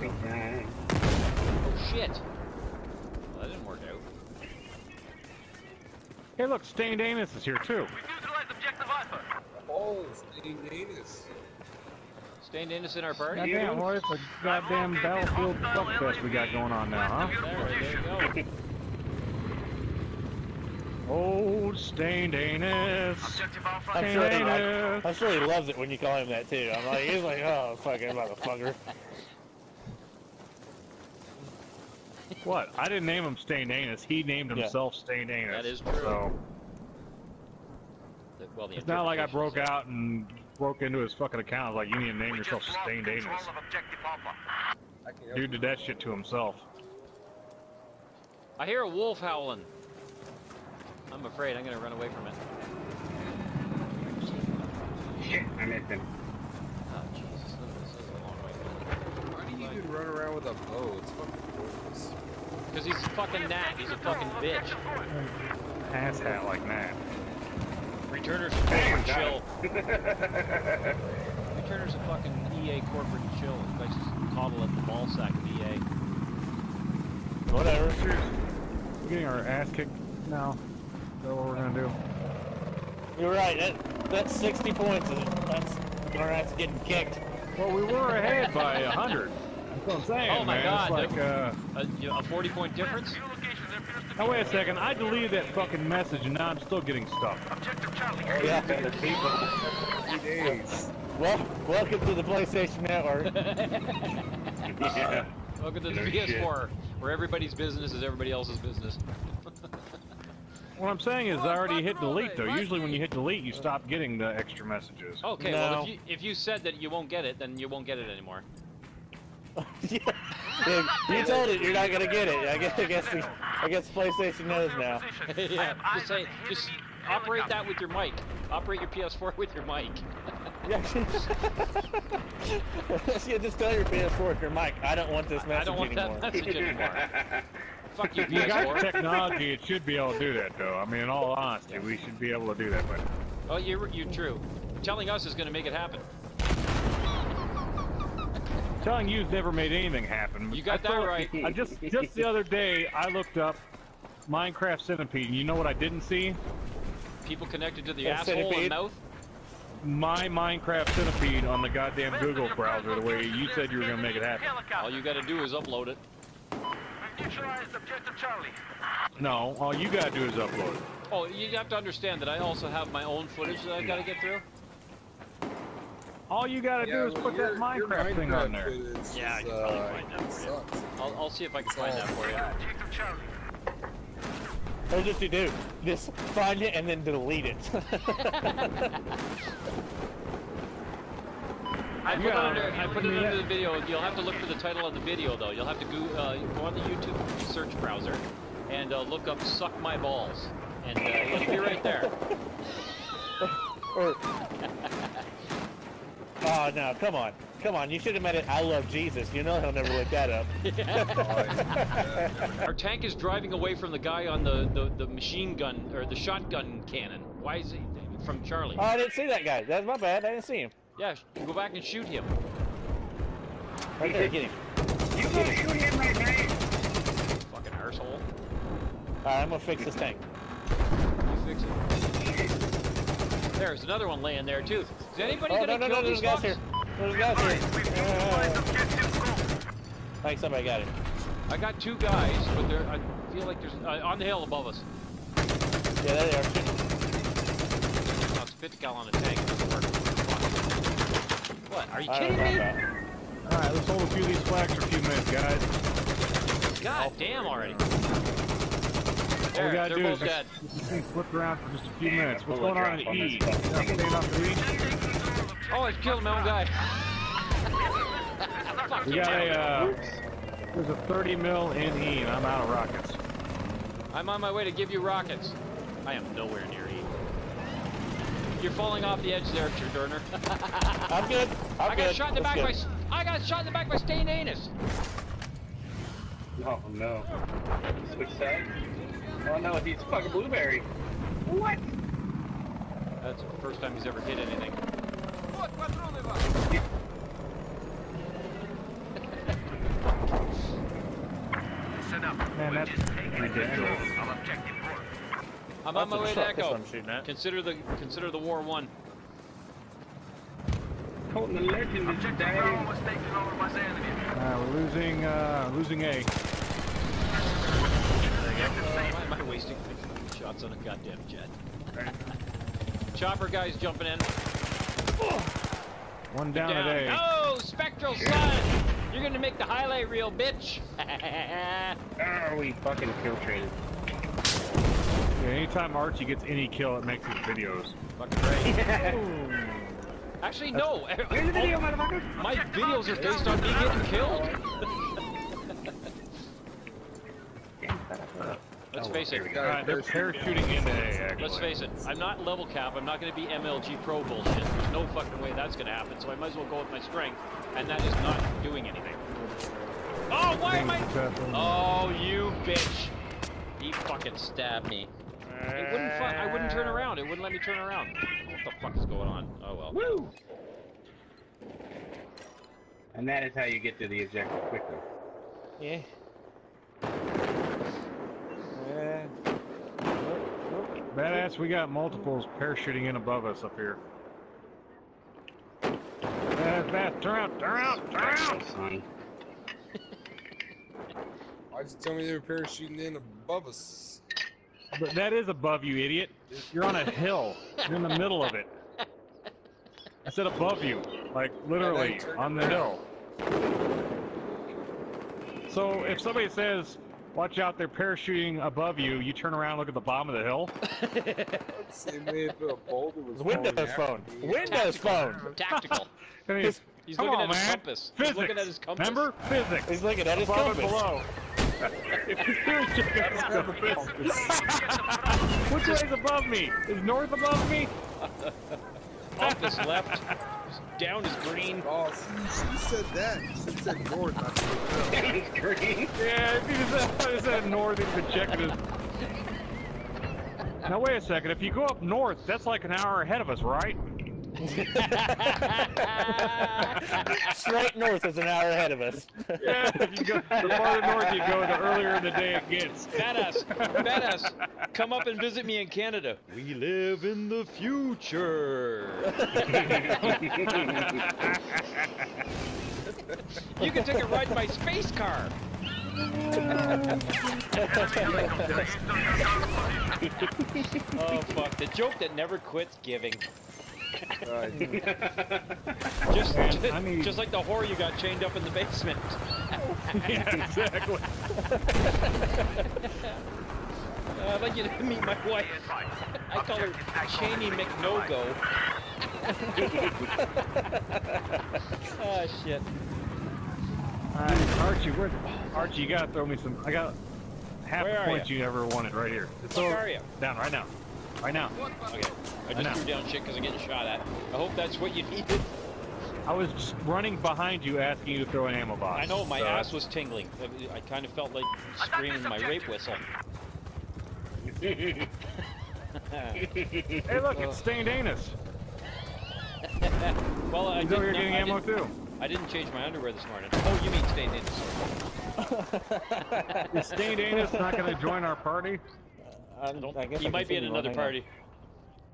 that fucking ladder? Shopping time. Oh shit! Well, that didn't work out. Hey, look, Stained Anus is here too. Oh, Stain Davis. Stained innocent our party? Goddamn, what? It's a goddamn battlefield fuckfest we got going on now, huh? There, there you. Oh, Stained Anus. I'm Stained sure, he, Anus. I'm sure he loves it when you call him that too. I'm like, he's like, oh, fucking motherfucker. What? I didn't name him Stained Anus. He named Yeah. himself Stained Anus. That is true. So The- Well, the it's not like I broke is- out and broke into his fucking account. Like you need to name yourself Stained Anus. Dude did that shit to himself. I hear a wolf howling. I'm afraid I'm gonna run away from it. Shit, I missed him. Oh Jesus! Look this. This is a long way. Why do you even run around with a bow? It's fucking pointless. Because he's a fucking gnat. He's a fucking bitch. Ass hat like that. Returner's a corporate chill. Returner's a fucking EA corporate chill. He likes to coddle at the ball sack of EA. Whatever. We're getting our ass kicked now. Is that what we're gonna do? You're right. That, that's 60 points. That's our ass getting kicked. Well, we were ahead by a hundred. That's what I'm saying, Oh my man. God, It's like, uh, A, you know, a 40 point difference? now wait a second. I deleted that fucking message, and now I'm still getting stuck. Yeah. The people. Three days. Well, welcome to the PlayStation Network. yeah. Welcome to the No PS4, shit. where everybody's business is everybody else's business. What I'm saying is, I already hit delete though. Usually, when you hit delete, you stop getting the extra messages. Okay, well, if you, if you said that you won't get it, then you won't get it anymore. yeah. Yeah, You told it you're not gonna get it. I guess I guess the, I guess PlayStation knows now. yeah, just say, just operate that with your mic. Operate your PS4 with your mic. Yeah. yeah, just tell your PS4 with your mic. I don't want this message I don't want anymore. that message anymore. Fuck you, You got PS4. technology; it should be able to do that, though. I mean, in all honesty, we should be able to do that. But Oh, you're, you're true. Telling us is going to make it happen. Telling you's never made anything happen. You got I that thought- right. I just just the other day, I looked up Minecraft Centipede, and you know what I didn't see? People connected to the Yeah, asshole and centipede. mouth. My Minecraft Centipede on the goddamn Google browser, the way you said you were gonna make it happen. All you got to do is upload it. No, all you gotta do is upload it. Oh, you have to understand that I also have my own footage that I got to get through. All you gotta Yeah, do is well, put that Minecraft, your thing on Minecraft there. is- Yeah, I is, can probably uh, find that for you. sucks. I'll, I'll see if I can find that for you. Here's what you do. Just find it and then delete it. I put, Yeah. it under, I put it under the video. You'll have to look for the title of the video, though. You'll have to go, uh, go on the YouTube search browser and uh, look up "suck my balls," and uh, it'll be right there. or Oh no, come on. Come on, you should have made it I love Jesus. You know he'll never look that up. Our tank is driving away from the guy on the, the, the machine gun or the shotgun cannon. Why is he from Charlie? Oh, I didn't see that guy. That's my bad. I didn't see him. Yeah, go back and shoot him. Right there, get him. You go shoot him right now. Fucking arsehole. Alright, I'm gonna fix this tank. You fix it. There's another one laying there too. Is anybody Oh, gonna no, no, kill no, these there's guys here. There's guys here. Uh, I think somebody got him. I got two guys, but they're, I feel like there's uh, on the hill above us. Yeah, there they are. Oh, it's 50 cal on a tank. It doesn't work. What? Are you I kidding me? All right, let's hold a few of these flags for a few minutes, guys. God damn already. All There, we gotta do both is dead. just, just keep flip around for just a few minutes. What's bullet going on in drop on E? this You fucking off the E? Oh, I killed my own guy. Fuck We got a, uh, there's a 30 mil in E, and I'm out of rockets. I'm on my way to give you rockets. I am nowhere near E. You're falling off the edge there, Turner. I'm good. I'm I good. got shot in the That's back by good. s- I got shot in the back by stained anus. Oh no. Switch sides? Oh no, he's fucking blueberry. What? That's the first time he's ever hit anything. Man, that's ridiculous. I'm on my way of to Echo. I'm shooting at. Consider the consider the war won. Colton the legend is dying. Uh, we're losing, uh, losing A. Why am I wasting shots on a goddamn jet? Chopper guys jumping in. One down, Down. at A. Oh, Spectral Sun! You're gonna make the highlight reel, bitch! Oh, we fucking kill traded. Yeah, anytime Archie gets any kill, it makes his videos. Fucking right. Actually, no. Here's the video, oh, motherfucker. My videos are based on me getting killed. Let's face it. Alright, they're parachuting into A, actually. Let's face it. I'm not level cap. I'm not going to be MLG Pro bullshit. There's no fucking way that's going to happen. So I might as well go with my strength, and that is not doing anything. Oh, why am I? Oh, you bitch! He fucking stabbed me. It wouldn't. Fu- I wouldn't turn around. It wouldn't let me turn around. What the fuck is going on? Oh well. Woo! And that is how you get to the objective quickly. Yeah. Yeah. Badass, we got multiples parachuting in above us up here. Badass, badass, turn out, turn out, turn out! Son. Why'd you tell me they were parachuting in above us? But that is above you, idiot. You're on a hill. You're in the middle of it. I said above you, like literally on the hill. So if somebody says, "Watch out, they're parachuting above you," you turn around, look at the bottom of the hill. They may have put a boulder was It's Windows phone. after me. Windows phone. Tactical. And he's, He's Come looking on, at his man. compass. Physics. He's looking at his compass. Remember physics. He's looking at his above compass. below. if you're serious, check out the compass. Which way's above me? Is north above me? Up is left. Down is green. Oh, see, you said that. You should said north, not south. Green. Yeah, if you just said, said north, you'd been checking it. Now wait a second. If you go up north, that's like an hour ahead of us, right? Straight north is an hour ahead of us. Yeah. If you go, the farther north you go, the earlier in the day it gets. Badass. Badass. Come up and visit me in Canada. We live in the future. you can take a ride in my space car. oh fuck! The joke that never quits giving. Right. Just, just, I need- just like the whore you got chained up in the basement. yeah, exactly. Uh, I'd like you to meet my wife. I call her Cheney McNogo. oh shit. Alright, Archie, where, Archie, you gotta throw me some. I got half Where the points ya? you ever wanted right here. Just Where are you? Down right now. Right now. Okay. I I know. just threw down shit because I'm getting shot at. I hope that's what you needed. I was running behind you asking you to throw an ammo box. I know my so ass was tingling. I- I kind of felt like screaming my rape whistle. Hey, look, it's stained anus. well, I He's over here didn't, getting I, ammo didn't, too. I didn't change my underwear this morning. Oh, you mean stained anus. Is stained anus not gonna join our party? I'm, Don't- I guess he I might be in send you one, another hang on. party.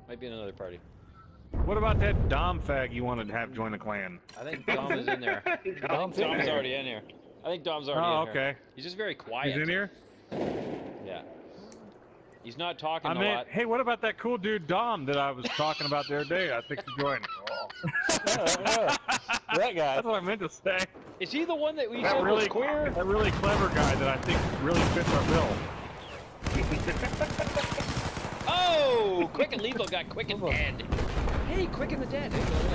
Might be in another party. What about that Dom fag you wanted to have join the clan? I think Dom is in there. Dom's in Dom's there. already in here. I think Dom's already Oh, in here. Oh, okay. He's just very quiet. He's in here? Yeah. He's not talking I a meant, lot. hey, what about that cool dude Dom that I was talking about the other day? I think he joined. Yeah, yeah. that guy. That's what I meant to say. Is he the one that we That said really was queer? That really clever guy that I think really fits our bill. Oh! Quick and Lethal got Quick and Dead. Hey, Quick and the Dead.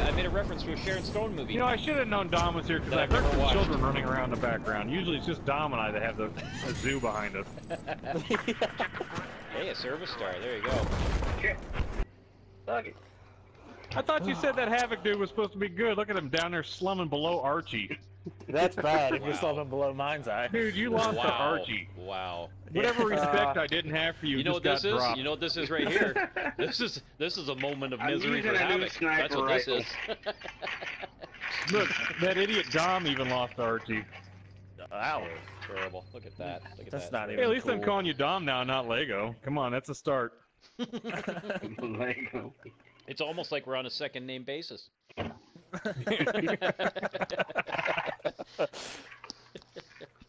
I made a reference to a Sharon Stone movie. You know, I should have known Dom was here because That I heard some watched. children running around in the background. Usually it's just Dom and I that have the a zoo behind us. hey, a service star. There you go. Shit. Fuck it. I thought you said that HAVOK dude was supposed to be good. Look at him down there slumming below Archie. That's bad if you're Wow. slumming below mine's eye. Dude, you lost wow. to Archie. Wow. Whatever respect Uh, I didn't have for you, You know what this got is? dropped. You know what this is right here? this is this is a moment of misery for using a HAVOK. That's sniper what this is. Look, that idiot Dom even lost to Archie. Ow. Terrible. Look at that. Look at That's that. not Hey, even at least I'm calling you Dom now, not Lego. Come on, that's a start. Lego. It's almost like we're on a second name basis.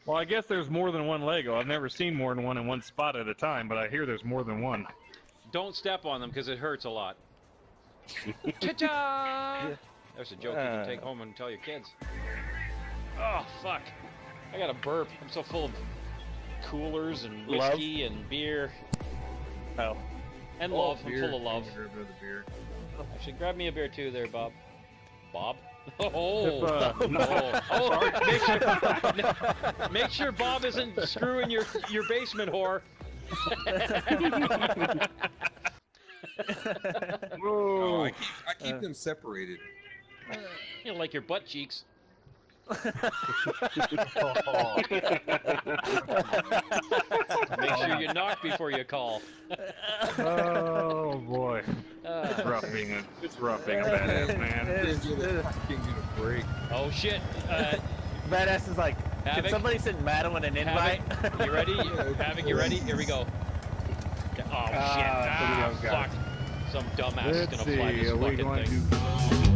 Well, I guess there's more than one Lego. I've never seen more than one in one spot at a time, but I hear there's more than one. Don't step on them because it hurts a lot. Ta-ta! There's a joke you can Uh. take home and tell your kids. Oh fuck! I got a burp. I'm so full of coolers and Love? whiskey and beer Oh. and Oh, love. I'm full of love. Grab another beer. Actually, grab me a beer too, there, Bob. Bob. Oh. If, uh, oh. oh. Make sure, make sure Bob isn't screwing your your basement whore. Oh, I keep, I keep them separated. You know, like your butt cheeks. Make sure you knock before you call. Oh boy, it's Uh, rough being a it's rough being a badass man. Didn't get a, didn't get a break. oh shit! Uh, Badass is like, can somebody send Madeline an invite? HAVOK, you ready? HAVOK, you ready? Here we go. Oh shit! Ah, Ah, there we go, got fuck! Some dumbass is Let's gonna fly see, this are fucking thing. to